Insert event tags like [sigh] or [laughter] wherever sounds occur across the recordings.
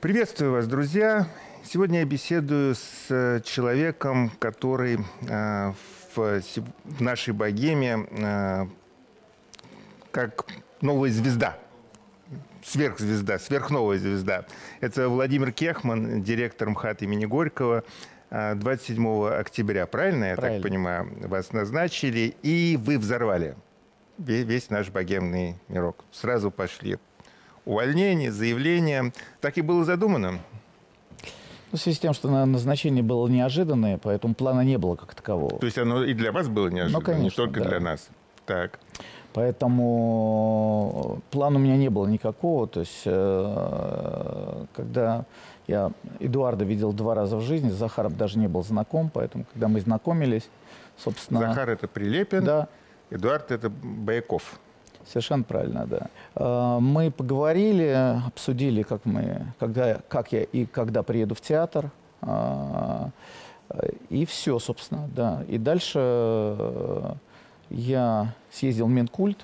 Приветствую вас, друзья. Сегодня я беседую с э, человеком, который э, в, в нашей богеме э, как новая звезда, сверхзвезда, сверхновая звезда. Это Владимир Кехман, директор МХАТ имени Горького. 27 э, октября, правильно, я правильно. так понимаю, вас назначили, и вы взорвали весь наш богемный мирок. Сразу пошли увольнения, заявления. Так и было задумано. Ну, в связи с тем, что назначение было неожиданное, поэтому плана не было как такового. То есть оно и для вас было неожиданно, ну, конечно, не только да. для нас. Так. Поэтому плана у меня не было никакого. То есть, э, когда я Эдуарда видел два раза в жизни, с Захаром даже не был знаком, поэтому, когда мы знакомились, собственно... Захар – это Прилепин, да. Эдуард – это Бояков. Совершенно правильно, да. Э, мы поговорили, обсудили, как, мы, когда, как я и когда приеду в театр. Э, и все, собственно, да. И дальше э, я съездил в Минкульт,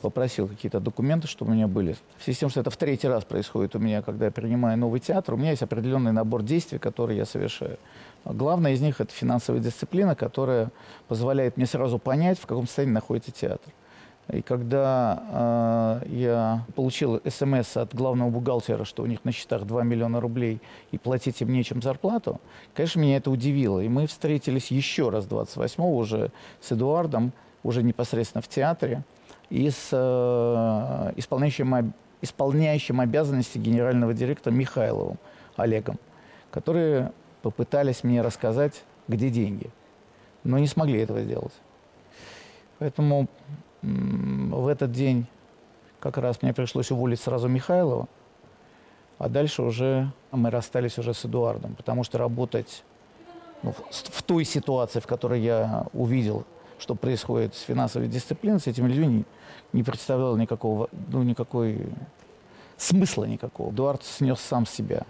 попросил какие-то документы, чтобы у меня были. В связи с тем, что это в третий раз происходит у меня, когда я принимаю новый театр, у меня есть определенный набор действий, которые я совершаю. Главное из них – это финансовая дисциплина, которая позволяет мне сразу понять, в каком состоянии находится театр. И когда э, я получил смс от главного бухгалтера, что у них на счетах 2 миллиона рублей и платить им нечем зарплату, конечно, меня это удивило. И мы встретились еще раз 28-го уже с Эдуардом, уже непосредственно в театре, и с э, исполняющим, исполняющим обязанности генерального директора Михайловым Олегом, которые попытались мне рассказать, где деньги, но не смогли этого сделать. Поэтому в этот день как раз мне пришлось уволить сразу Михайлова, а дальше уже мы расстались уже с Эдуардом, потому что работать ну, в, в той ситуации, в которой я увидел, что происходит с финансовой дисциплиной, с этими людьми не, не представляло никакого, ну, никакой смысла никакого. Эдуард снес сам себя,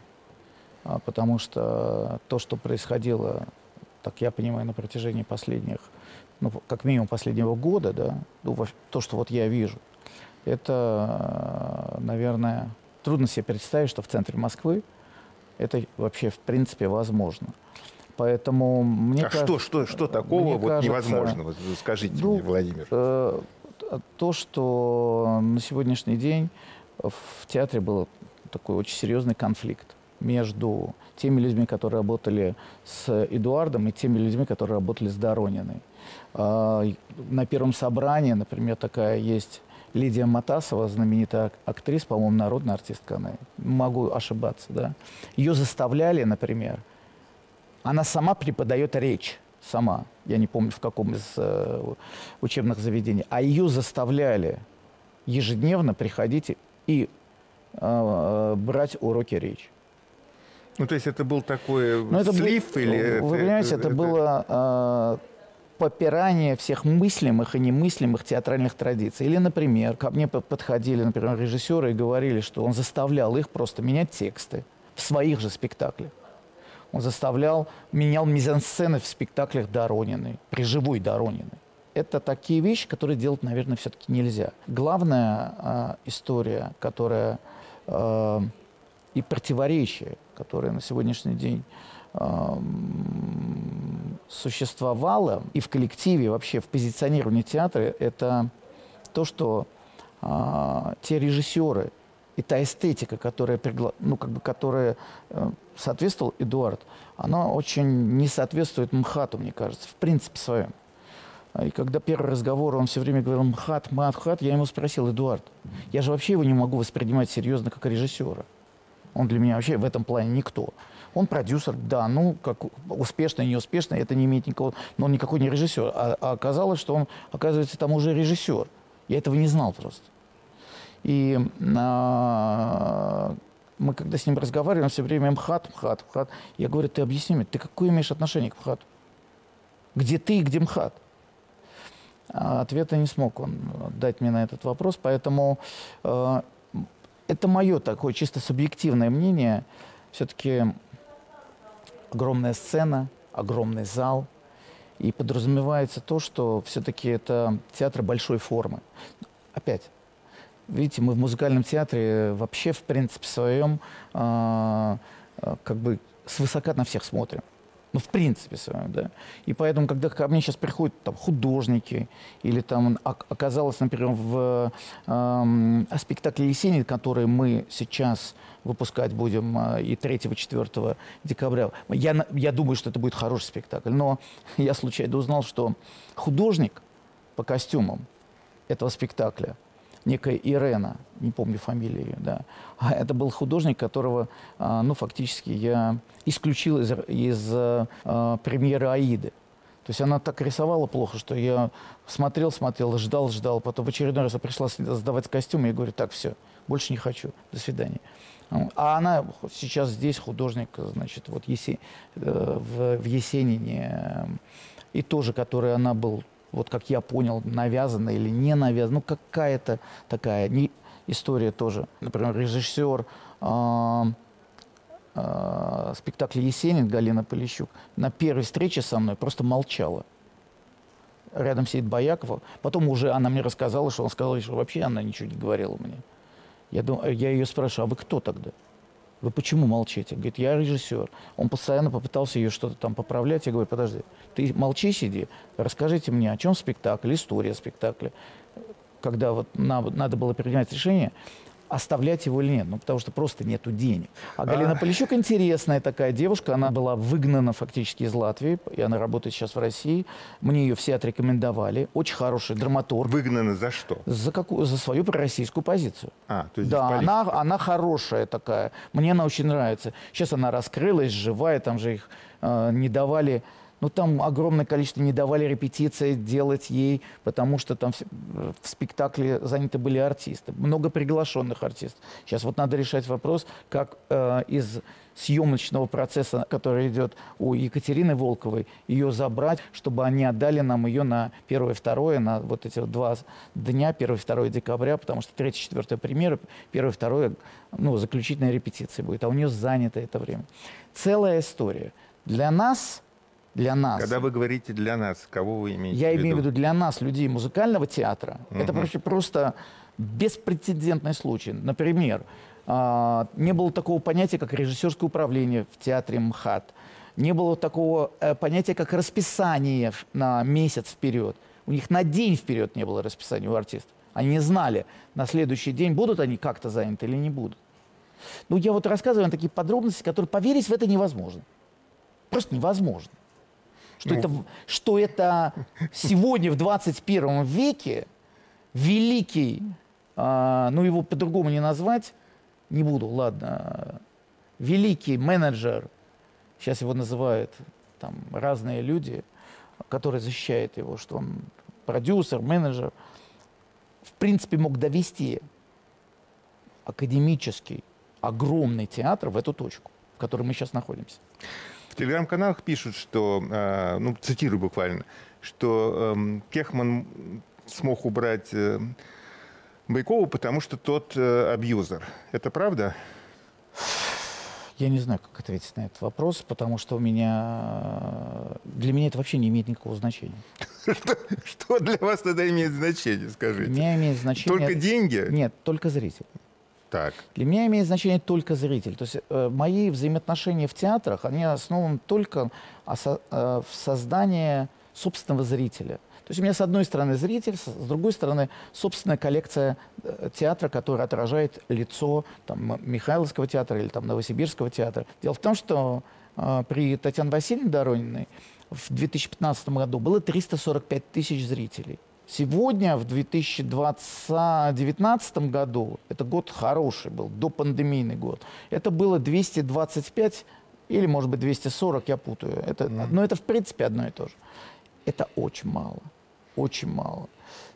а, потому что то, что происходило, так я понимаю, на протяжении последних ну, как минимум последнего года, да, ну, то, что вот я вижу, это, наверное, трудно себе представить, что в центре Москвы это вообще в принципе возможно. Поэтому мне а кажется, что, что, что такого вот кажется, невозможного? Скажите ну, мне, Владимир. Э, то, что на сегодняшний день в театре был такой очень серьезный конфликт между теми людьми, которые работали с Эдуардом, и теми людьми, которые работали с Дорониной. А, на первом собрании, например, такая есть Лидия Матасова, знаменитая актриса, по-моему, народная артистка она, могу ошибаться, да. Ее заставляли, например, она сама преподает речь, сама, я не помню, в каком из э, учебных заведений, а ее заставляли ежедневно приходить и э, э брать уроки речи. Ну, то есть это был такой ну, это слив был, или... Вы это, понимаете, это, это было э, попирание всех мыслимых и немыслимых театральных традиций. Или, например, ко мне подходили, например, режиссеры и говорили, что он заставлял их просто менять тексты в своих же спектаклях. Он заставлял, менял мизансцены в спектаклях Дорониной, при живой Дорониной. Это такие вещи, которые делать, наверное, все-таки нельзя. Главная э, история, которая э, и противоречие, которое на сегодняшний день существовало и в коллективе, вообще в позиционировании театра, это то, что э, те режиссеры и та эстетика, которая, пригла... ну, как бы, которая э, соответствовал Эдуард, она очень не соответствует МХАТу, мне кажется, в принципе своем. И когда первый разговор, он все время говорил МХАТ, МХАТ, МХАТ, я ему спросил, Эдуард, я же вообще его не могу воспринимать серьезно как режиссера. Он для меня вообще в этом плане никто. Он продюсер, да, ну, как успешный, неуспешный, это не имеет никакого... Но он никакой не режиссер. А, а оказалось, что он, оказывается, там уже режиссер. Я этого не знал просто. И а, мы когда с ним разговаривали, он все время МХАТ, МХАТ, МХАТ. Я говорю, ты объясни мне, ты какое имеешь отношение к МХАТу? Где ты и где МХАТ? А ответа не смог он дать мне на этот вопрос, поэтому э, это мое такое чисто субъективное мнение. Все-таки огромная сцена, огромный зал. И подразумевается то, что все-таки это театр большой формы. Опять, видите, мы в музыкальном театре вообще, в принципе, своем, э, э, как бы свысока на всех смотрим. Ну, в принципе своем, да. И поэтому, когда ко мне сейчас приходят там, художники, или там оказалось, например, в э, спектакле «Есенин», который мы сейчас выпускать будем э, и 3-4 декабря, я, я думаю, что это будет хороший спектакль. Но [laughs] я случайно узнал, что художник по костюмам этого спектакля – некая Ирена, не помню фамилию да. А это был художник, которого, а, ну, фактически я исключил из, из а, премьеры «Аиды». То есть она так рисовала плохо, что я смотрел, смотрел, ждал, ждал. Потом в очередной раз я пришла сдавать костюм, и я говорю, так, все, больше не хочу, до свидания. А она сейчас здесь художник, значит, вот Есе, э, в, в Есенине, и тоже, который она был вот как я понял, навязано или не навязано, ну какая-то такая не, история тоже. Например, режиссер э, э, спектакля «Есенин» Галина Полищук на первой встрече со мной просто молчала. Рядом сидит Бояков. Потом уже она мне рассказала, что он сказал, что вообще она ничего не говорила мне. Я, дум, я ее спрашиваю, а вы кто тогда? Вы почему молчите? Говорит, я режиссер. Он постоянно попытался ее что-то там поправлять. Я говорю, подожди, ты молчи, сиди, расскажите мне, о чем спектакль, история спектакля. Когда вот надо было принимать решение, оставлять его или нет. Ну, потому что просто нету денег. А Галина а... Полищук интересная такая девушка. Она была выгнана фактически из Латвии. И она работает сейчас в России. Мне ее все отрекомендовали. Очень хороший драматург. Выгнана за что? За, какую, за свою пророссийскую позицию. А, то есть Да, она, она хорошая такая. Мне она очень нравится. Сейчас она раскрылась, живая. Там же их э, не давали ну, там огромное количество не давали репетиции делать ей, потому что там в спектакле заняты были артисты. Много приглашенных артистов. Сейчас вот надо решать вопрос, как э, из съемочного процесса, который идет у Екатерины Волковой, ее забрать, чтобы они отдали нам ее на 1 2 на вот эти вот два дня, 1 2 декабря, потому что 3-4 премьера, 1 2 ну, заключительная репетиция будет, а у нее занято это время. Целая история. Для нас для нас. Когда вы говорите для нас, кого вы имеете Я в виду? имею в виду для нас, людей музыкального театра. Угу. Это просто, просто беспрецедентный случай. Например, а, не было такого понятия, как режиссерское управление в театре МХАТ. Не было такого э, понятия, как расписание на месяц вперед. У них на день вперед не было расписания у артистов. Они не знали, на следующий день будут они как-то заняты или не будут. Ну, я вот рассказываю вам такие подробности, которые поверить в это невозможно. Просто невозможно что, ну. это, что это сегодня в 21 веке великий, а, ну его по-другому не назвать, не буду, ладно, великий менеджер, сейчас его называют там разные люди, которые защищают его, что он продюсер, менеджер, в принципе мог довести академический огромный театр в эту точку, в которой мы сейчас находимся. В телеграм-каналах пишут, что, э, ну, цитирую буквально, что э, Кехман смог убрать э, Байкова, потому что тот э, абьюзер. Это правда? Я не знаю, как ответить на этот вопрос, потому что у меня... Для меня это вообще не имеет никакого значения. Что, для вас тогда имеет значение, скажите? Меня имеет значение... Только деньги? Нет, только зритель. Так. Для меня имеет значение только зритель. То есть э, мои взаимоотношения в театрах, они основаны только осо- э, в создании собственного зрителя. То есть у меня с одной стороны зритель, с другой стороны собственная коллекция э, театра, которая отражает лицо там, Михайловского театра или там, Новосибирского театра. Дело в том, что э, при Татьяне Васильевне Дорониной в 2015 году было 345 тысяч зрителей. Сегодня, в 2019 году, это год хороший был, допандемийный год, это было 225 или, может быть, 240, я путаю. Это, mm. Но это, в принципе, одно и то же. Это очень мало, очень мало.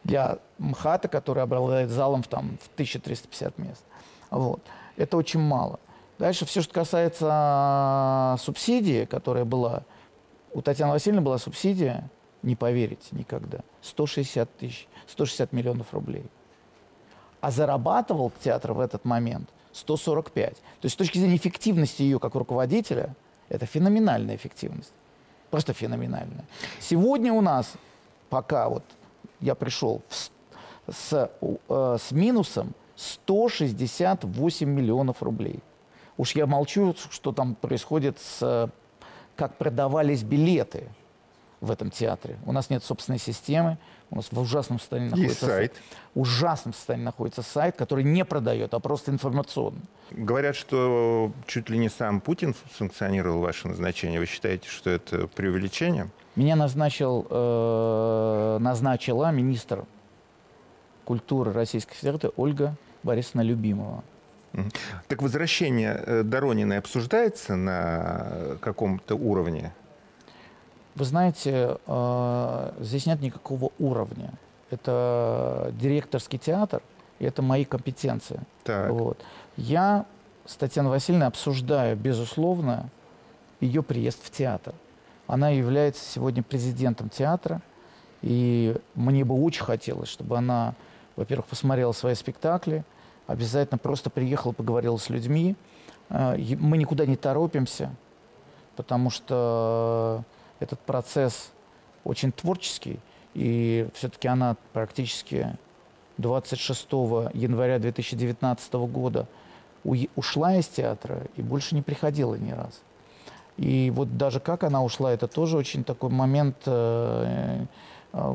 Для МХАТа, который обладает залом в, там, в 1350 мест. Вот. Это очень мало. Дальше все, что касается субсидии, которая была, у Татьяны Васильевны была субсидия не поверите никогда. 160 тысяч, 160 миллионов рублей. А зарабатывал театр в этот момент 145. То есть с точки зрения эффективности ее как руководителя, это феноменальная эффективность. Просто феноменальная. Сегодня у нас, пока вот я пришел в, с, э, с минусом 168 миллионов рублей. Уж я молчу, что там происходит с... как продавались билеты в этом театре. У нас нет собственной системы, у нас в ужасном состоянии находится сайт. В ужасном состоянии находится сайт, который не продает, а просто информационный. Говорят, что чуть ли не сам Путин санкционировал ваше назначение. Вы считаете, что это преувеличение? Меня назначил, э, назначила министр культуры Российской Федерации Ольга Борисовна Любимова. Так возвращение э, Дорониной обсуждается на каком-то уровне? Вы знаете, э, здесь нет никакого уровня. Это директорский театр, и это мои компетенции. Так. Вот. Я с Татьяной Васильевной обсуждаю, безусловно, ее приезд в театр. Она является сегодня президентом театра, и мне бы очень хотелось, чтобы она, во-первых, посмотрела свои спектакли, обязательно просто приехала, поговорила с людьми. Э, мы никуда не торопимся, потому что этот процесс очень творческий, и все-таки она практически 26 января 2019 года ушла из театра и больше не приходила ни раз. И вот даже как она ушла, это тоже очень такой момент э, э,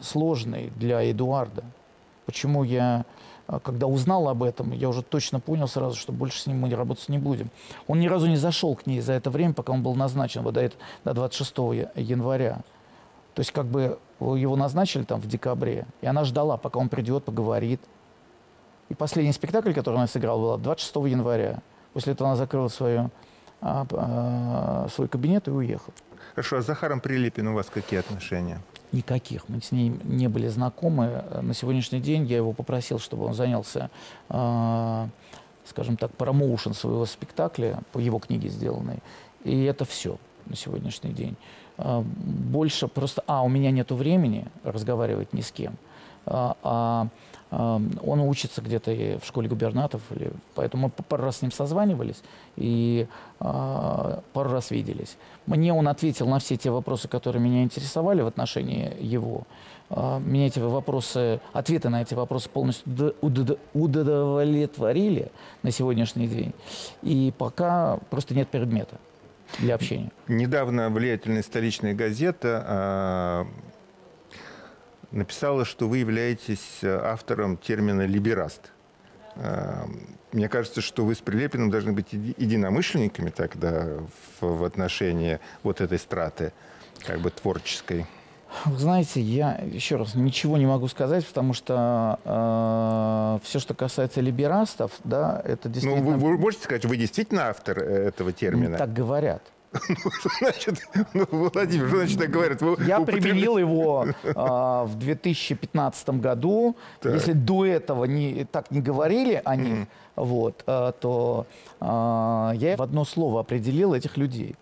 сложный для Эдуарда. Почему я когда узнал об этом, я уже точно понял сразу, что больше с ним мы работать не будем. Он ни разу не зашел к ней за это время, пока он был назначен, вот до, до 26 января. То есть как бы его назначили там в декабре, и она ждала, пока он придет, поговорит. И последний спектакль, который она сыграла, был 26 января. После этого она закрыла свою, а, а, свой кабинет и уехала. Хорошо, а с Захаром Прилепиным у вас какие отношения? Никаких. Мы с ней не были знакомы. На сегодняшний день я его попросил, чтобы он занялся, э, скажем так, промоушен своего спектакля по его книге сделанной. И это все на сегодняшний день. Э, больше просто, а, у меня нет времени разговаривать ни с кем, а, а он учится где-то в школе губернаторов, или, поэтому мы пару раз с ним созванивались и а, пару раз виделись. Мне он ответил на все те вопросы, которые меня интересовали в отношении его. А, меня эти вопросы, ответы на эти вопросы полностью удовлетворили на сегодняшний день. И пока просто нет предмета для общения. Недавно влиятельная столичная газета а, написала, что вы являетесь э, автором термина «либераст». Э, мне кажется, что вы с Прилепиным должны быть единомышленниками тогда в, отношении вот этой страты, как бы творческой. Вы знаете, я еще раз ничего не могу сказать, потому что э, все, что касается либерастов, да, это действительно... Ну, вы, вы можете сказать, вы действительно автор э, этого термина? Так говорят. Ну, [laughs] значит, ну, Владимир, что значит так говорят? Вы Я применил его а, в 2015 году. Так. Если до этого не, так не говорили они, mm. вот, а, то а, я в одно слово определил этих людей.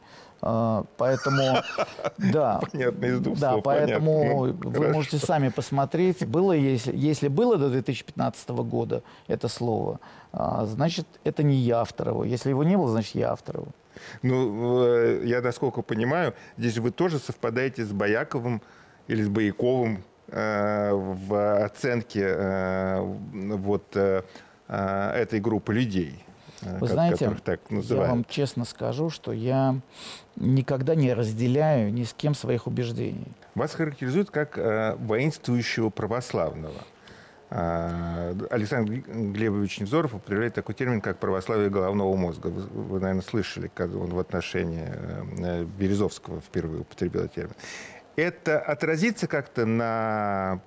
А, поэтому, [laughs] да, понятно, из двух да, слов, поэтому понятно. вы Хорошо. можете сами посмотреть, было, если, если было до 2015 года это слово, а, значит, это не я автор его. Если его не было, значит, я автор его. Ну, э, я, насколько понимаю, здесь вы тоже совпадаете с Бояковым или с Бояковым э, в оценке э, вот э, э этой группы людей. Э, вы знаете, так я вам честно скажу, что я никогда не разделяю ни с кем своих убеждений. Вас характеризуют как э, воинствующего православного. А, Александр Глебович Невзоров употребляет такой термин, как православие головного мозга. Вы, вы наверное, слышали, когда он в отношении э, Березовского впервые употребил этот термин. Это отразится как-то на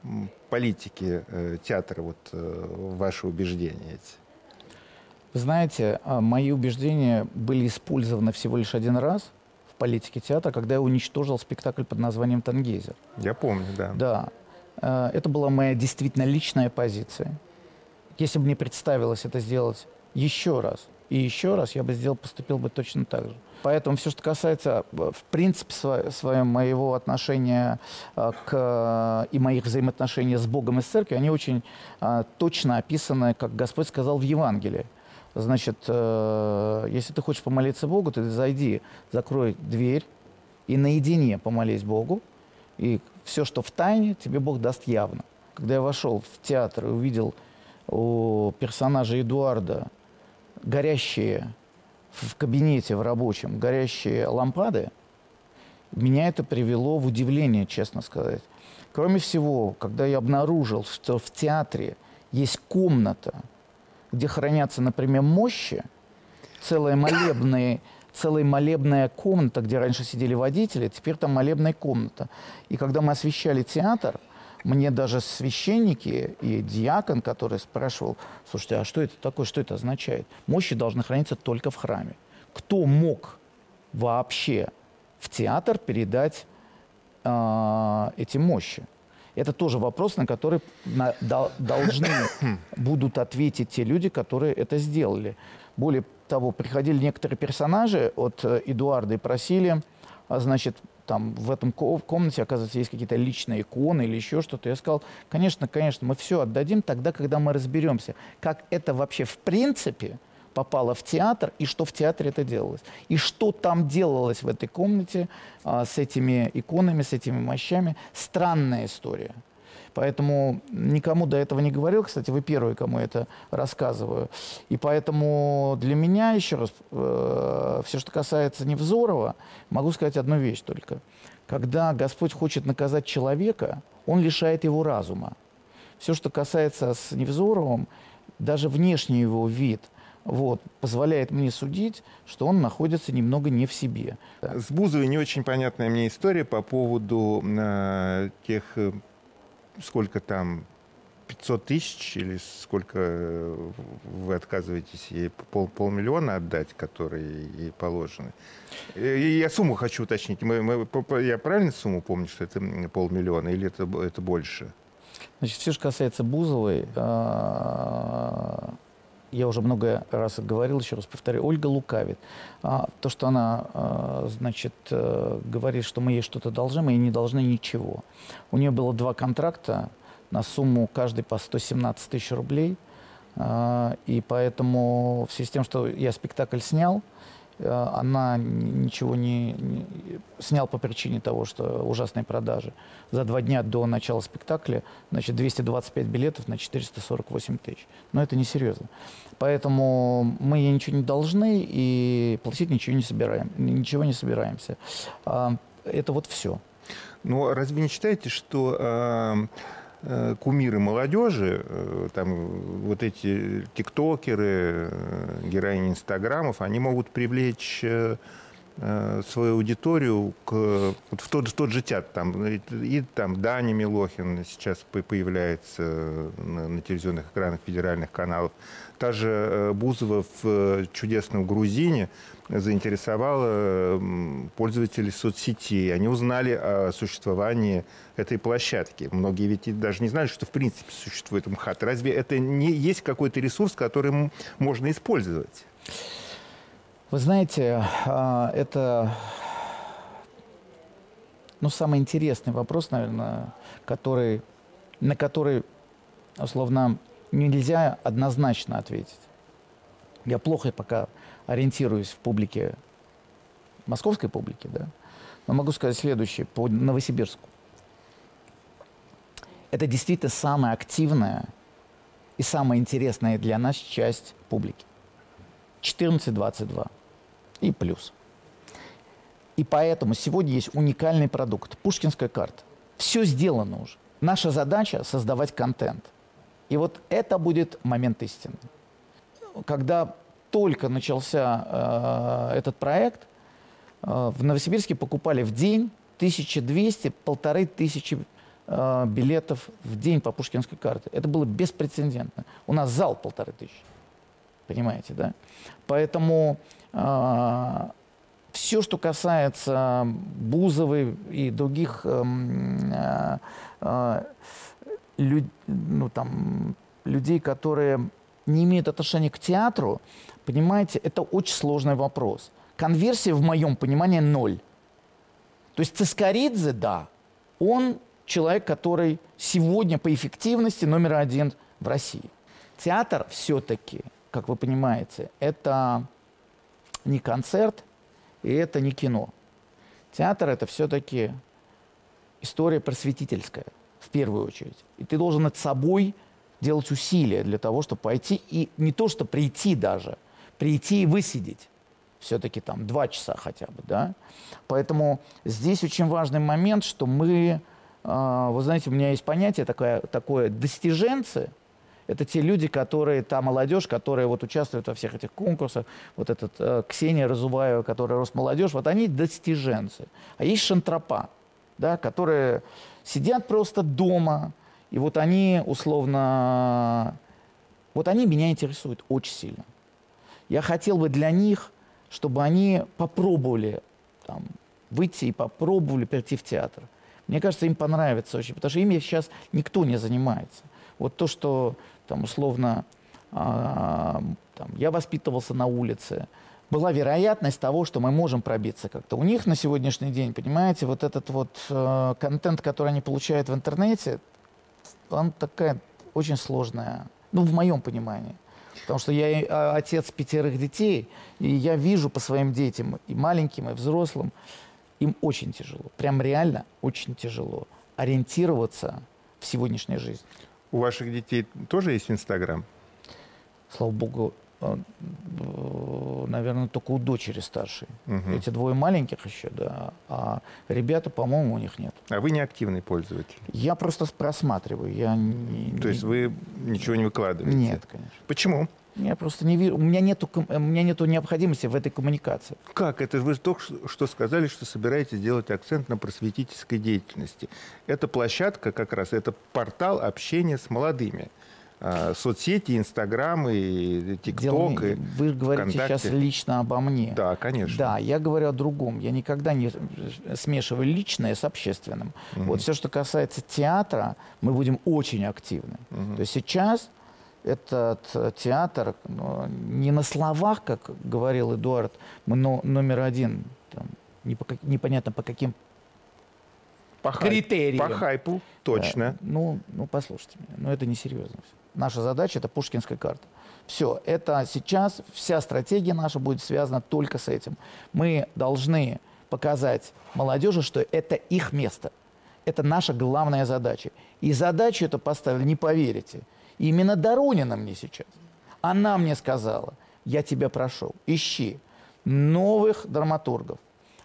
политике э, театра, вот э, ваши убеждения эти? Вы знаете, а, мои убеждения были использованы всего лишь один раз в политике театра, когда я уничтожил спектакль под названием «Тангейзер». Я помню, да. Да. Э, это была моя действительно личная позиция. Если бы мне представилось это сделать еще раз и еще раз, я бы сделал, поступил бы точно так же. Поэтому все, что касается, э, в принципе, своем моего отношения к, и моих взаимоотношений с Богом и с церковью, они очень точно описаны, как Господь сказал в Евангелии. Значит, если ты хочешь помолиться Богу, ты зайди, закрой дверь и наедине помолись Богу, и все, что в тайне, тебе Бог даст явно. когда я вошел в театр и увидел у персонажа Эдуарда горящие в кабинете в рабочем, горящие лампады, меня это привело в удивление, честно сказать. Кроме всего, когда я обнаружил, что в театре есть комната, где хранятся, например, мощи, целая молебная, [coughs] целая молебная комната, где раньше сидели водители, теперь там молебная комната. И когда мы освещали театр, мне даже священники и диакон, который спрашивал, слушайте, а что это такое, что это означает? Мощи должны храниться только в храме. Кто мог вообще в театр передать э, эти мощи? Это тоже вопрос, на который на, до, должны [coughs] будут ответить те люди, которые это сделали. Более того, приходили некоторые персонажи от э, Эдуарда и просили, а, значит, там в этом комнате, оказывается, есть какие-то личные иконы или еще что-то. Я сказал, конечно, конечно, мы все отдадим тогда, когда мы разберемся, как это вообще в принципе попало в театр и что в театре это делалось. И что там делалось в этой комнате а, с этими иконами, с этими мощами. Странная история. Поэтому никому до этого не говорил. Кстати, вы первые, кому это рассказываю. И поэтому для меня, еще раз, э, все, что касается Невзорова, могу сказать одну вещь только. Когда Господь хочет наказать человека, Он лишает его разума. Все, что касается с Невзоровым, даже внешний его вид – вот, позволяет мне судить, что он находится немного не в себе. С Бузовой не очень понятная мне история по поводу э, тех э, сколько там 500 тысяч или сколько э, вы отказываетесь ей пол, полмиллиона отдать, которые ей положены? Я сумму хочу уточнить. Мы, мы, я правильно сумму помню, что это полмиллиона или это, это больше? Значит, все, что касается Бузовой, а, я уже много раз говорил, еще раз повторю, Ольга лукавит. А, то, что она, а, значит, а, говорит, что мы ей что-то должны, мы ей не должны ничего. У нее было два контракта на сумму каждый по 117 тысяч рублей. А, и поэтому в связи с тем, что я спектакль снял, она ничего не, не снял по причине того, что ужасные продажи. За два дня до начала спектакля, значит, 225 билетов на 448 тысяч. Но это несерьезно. Поэтому мы ей ничего не должны и платить ничего не собираем, ничего не собираемся. А, это вот все. Ну, разве не считаете, что а, Э, кумиры молодежи, э, там вот эти тиктокеры, э, героини инстаграмов, они могут привлечь свою аудиторию к, вот в, тот, в тот же театр. Там, и, и там Даня Милохин сейчас появляется на, на телевизионных экранах федеральных каналов. Та же Бузова в «Чудесном грузине» заинтересовала пользователей соцсетей. Они узнали о существовании этой площадки. Многие ведь даже не знали, что в принципе существует МХАТ. Разве это не есть какой-то ресурс, который можно использовать? Вы знаете, а, это ну, самый интересный вопрос, наверное, который, на который, условно, нельзя однозначно ответить. Я плохо пока ориентируюсь в публике, московской публике, да, но могу сказать следующее по Новосибирску. Это действительно самая активная и самая интересная для нас часть публики. 14-22 и плюс. И поэтому сегодня есть уникальный продукт – пушкинская карта. Все сделано уже. Наша задача – создавать контент. И вот это будет момент истины. Когда только начался э, этот проект, э, в Новосибирске покупали в день 1200, полторы тысячи э, билетов в день по пушкинской карте. Это было беспрецедентно. У нас зал полторы тысячи. Понимаете, да? Поэтому э, все, что касается Бузовой и других э, э, люд, ну, там, людей, которые не имеют отношения к театру, Понимаете, это очень сложный вопрос. Конверсия, в моем понимании, ноль. То есть Цискоридзе, да, он человек, который сегодня по эффективности номер один в России. Театр все-таки, как вы понимаете, это не концерт и это не кино. Театр это все-таки история просветительская. в первую очередь. И ты должен над собой делать усилия для того, чтобы пойти и не то, что прийти даже, прийти и высидеть все-таки там два часа хотя бы, да. Поэтому здесь очень важный момент, что мы, э, вы знаете, у меня есть понятие такое, такое достиженцы, это те люди, которые, та молодежь, которая вот участвует во всех этих конкурсах, вот этот э, Ксения Разуваева, которая Росмолодежь, вот они достиженцы. А есть шантропа, да, которые сидят просто дома, и вот они условно, вот они меня интересуют очень сильно. Я хотел бы для них, чтобы они попробовали там, выйти и попробовали прийти в театр. Мне кажется, им понравится очень, потому что ими сейчас никто не занимается. Вот то, что там условно а, там, я воспитывался на улице, была вероятность того, что мы можем пробиться как-то. У них на сегодняшний день, понимаете, вот этот вот э, контент, который они получают в интернете, он такая очень сложная, ну, в моем понимании. Потому что я а, отец пятерых детей, и я вижу по своим детям, и маленьким, и взрослым, им очень тяжело, прям реально очень тяжело ориентироваться в сегодняшней жизни. У ваших детей тоже есть Инстаграм? Слава богу, э, э, наверное, только у дочери старшей. Угу. Эти двое маленьких еще, да. А ребята, по-моему, у них нет. А вы не активный пользователь? Я просто просматриваю. Я не, То есть вы ничего не выкладываете? Нет, конечно. Почему? Я просто не вижу. У меня нету, у меня нету необходимости в этой коммуникации. Как это? Вы только что сказали, что собираетесь делать акцент на просветительской деятельности. Это площадка как раз, это портал общения с молодыми. А, соцсети, Инстаграм и ТикТок. И вы говорите ВКонтакте. сейчас лично обо мне. Да, конечно. Да, я говорю о другом. Я никогда не смешиваю личное с общественным. Угу. Вот все, что касается театра, мы будем очень активны. Угу. То есть сейчас этот э, театр ну, не на словах, как говорил Эдуард, мы но, номер один, там, не по, непонятно по каким по критериям. По хайпу, точно. Да, ну, ну, послушайте меня, но ну, это несерьезно. Наша задача – это пушкинская карта. Все, это сейчас, вся стратегия наша будет связана только с этим. Мы должны показать молодежи, что это их место. Это наша главная задача. И задачу эту поставили, не поверите – Именно Доронина мне сейчас. Она мне сказала, я тебя прошу, ищи новых драматургов,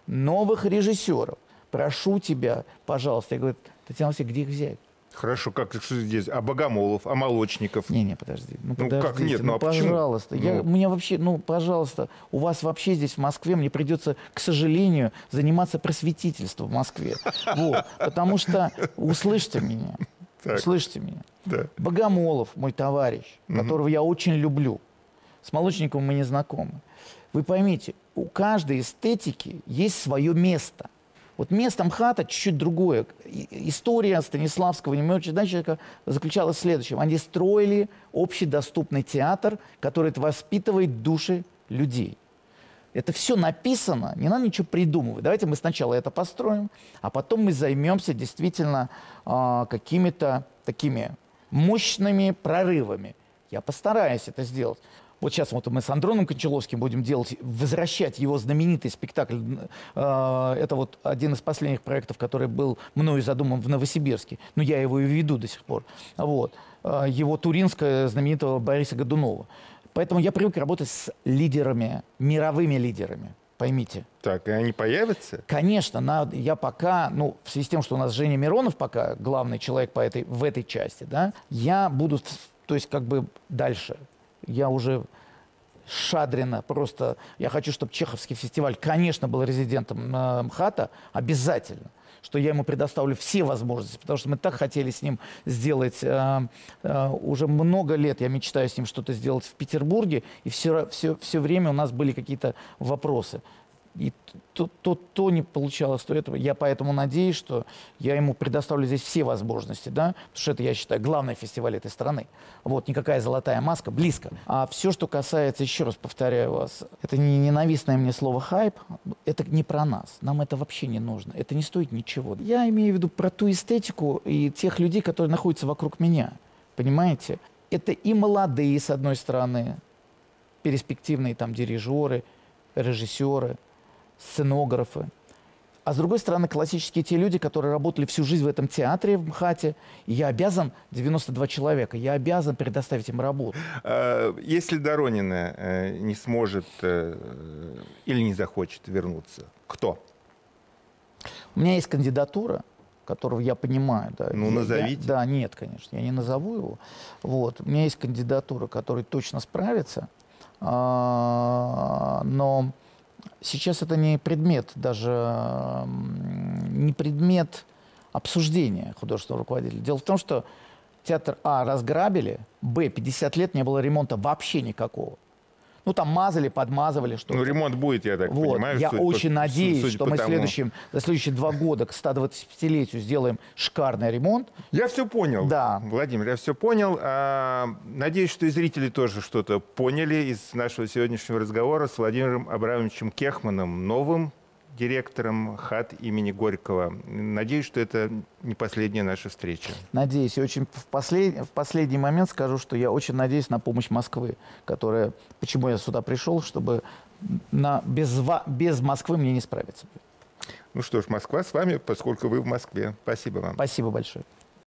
новых режиссеров. Прошу тебя, пожалуйста. Я говорю, Татьяна Васильевна, где их взять? Хорошо, как что здесь? А Богомолов, а Молочников? Не, не, подожди. Ну, ну как нет? Ну, ну а пожалуйста. Почему? Я, ну... Мне вообще, ну, пожалуйста, у вас вообще здесь в Москве мне придется, к сожалению, заниматься просветительством в Москве. Вот. Потому что, услышьте меня, так. услышьте меня. Да. Богомолов, мой товарищ, угу. которого я очень люблю. С Молочниковым мы не знакомы. Вы поймите, у каждой эстетики есть свое место. Вот место МХАТа чуть-чуть другое. История Станиславского Немировича Данченко заключалась в следующем. Они строили общедоступный театр, который воспитывает души людей. Это все написано, не надо ничего придумывать. Давайте мы сначала это построим, а потом мы займемся действительно э, какими-то такими мощными прорывами. Я постараюсь это сделать. Вот сейчас вот мы с Андроном Кончаловским будем делать, возвращать его знаменитый спектакль. Э, это вот один из последних проектов, который был мною задуман в Новосибирске. Но я его и веду до сих пор. Вот. Э, его Туринская знаменитого Бориса Годунова. Поэтому я привык работать с лидерами, мировыми лидерами поймите. Так, и они появятся? Конечно, на, я пока, ну, в связи с тем, что у нас Женя Миронов пока главный человек по этой, в этой части, да, я буду, то есть как бы дальше. Я уже Шадрина просто, я хочу, чтобы Чеховский фестиваль, конечно, был резидентом э, МХАТа, обязательно что я ему предоставлю все возможности, потому что мы так хотели с ним сделать э, э, уже много лет. Я мечтаю с ним что-то сделать в Петербурге, и все, все, все время у нас были какие-то вопросы и то, то, то не получалось, то этого. Я поэтому надеюсь, что я ему предоставлю здесь все возможности, да, потому что это, я считаю, главный фестиваль этой страны. Вот, никакая золотая маска, близко. А все, что касается, еще раз повторяю вас, это не ненавистное мне слово хайп, это не про нас, нам это вообще не нужно, это не стоит ничего. Я имею в виду про ту эстетику и тех людей, которые находятся вокруг меня, понимаете? Это и молодые, с одной стороны, перспективные там дирижеры, режиссеры – сценографы. А с другой стороны, классические те люди, которые работали всю жизнь в этом театре, в МХАТе, я обязан, 92 человека, я обязан предоставить им работу. А, Если Доронина э, не сможет э, или не захочет вернуться, кто? У меня есть кандидатура, которого я понимаю. Да. Ну, Я- я- назовите. да, нет, конечно, я не назову его. Вот. У меня есть кандидатура, которая точно справится, А, но сейчас это не предмет даже, не предмет обсуждения художественного руководителя. Дело в том, что театр А разграбили, Б 50 лет не было ремонта вообще никакого. Ну, там мазали, подмазывали что-то. Ну, ремонт будет, я так Вот. понимаю. Я судя по- очень надеюсь, что мы тому. следующим, за следующие два года к 125-летию сделаем шикарный ремонт. Я все понял. Да. Владимир, я все понял. А, надеюсь, что и зрители тоже что-то поняли из нашего сегодняшнего разговора с Владимиром Абрамовичем Кехманом, новым директором ХАТ имени Горького. Надеюсь, что это не последняя наша встреча. Надеюсь, и очень в, послед- в последний момент скажу, что я очень надеюсь на помощь Москвы, которая, почему я сюда пришел, чтобы на, без, ва- без Москвы мне не справиться. Ну что ж, Москва с вами, поскольку вы в Москве. Спасибо вам. Спасибо большое.